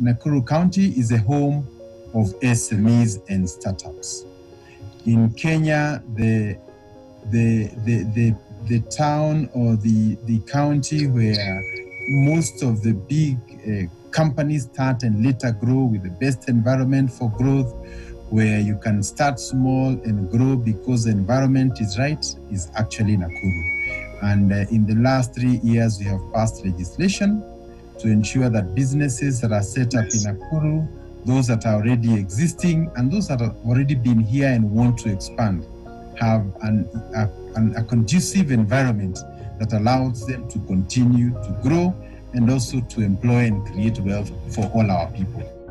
Nakuru County is a home of SMEs and startups. In Kenya, the the the the, the town or the the county where most of the big uh, companies start and later grow with the best environment for growth, where you can start small and grow because the environment is right, is actually Nakuru. And uh, in the last three years, we have passed legislation to ensure that businesses that are set up in Nakuru, those that are already existing, and those that have already been here and want to expand, have an, a, an, a conducive environment that allows them to continue to grow and also to employ and create wealth for all our people.